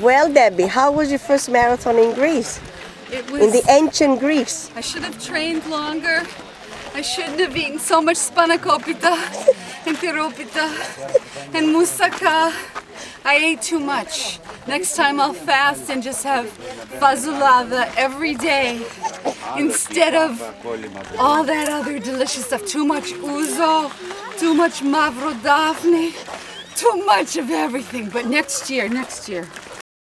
Well, Debbie, how was your first marathon in Greece? Was. In the ancient Greece? I should have trained longer. I shouldn't have eaten so much spanakopita and tiropita and moussaka. I ate too much. Next time I'll fast and just have fasoulada every day instead of all that other delicious stuff. Too much ouzo, too much mavrodafni, too much of everything. But next year, next year.